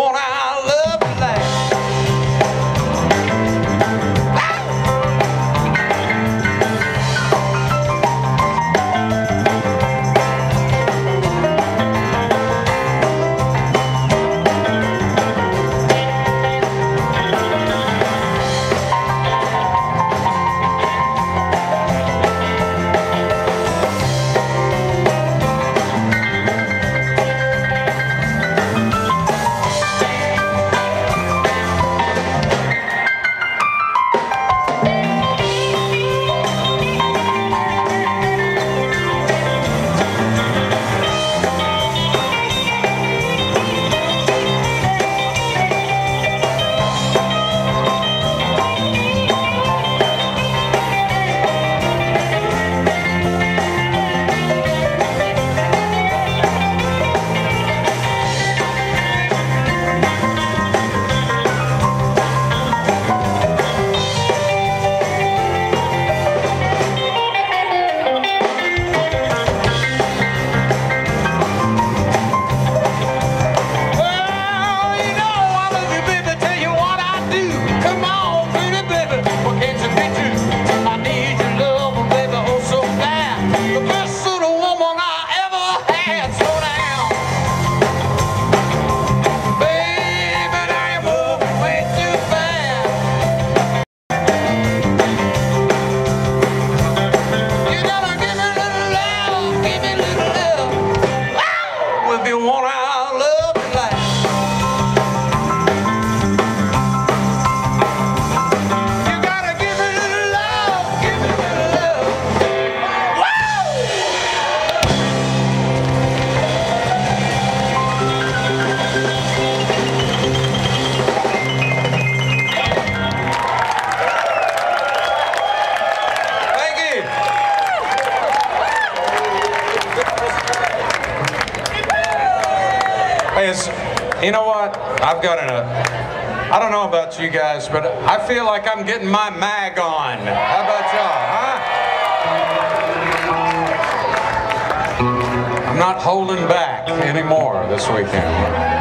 on out. It's, you know what? I've got an, uh, I don't know about you guys, but I feel like I'm getting my mag on. How about y'all, huh? I'm not holding back anymore this weekend.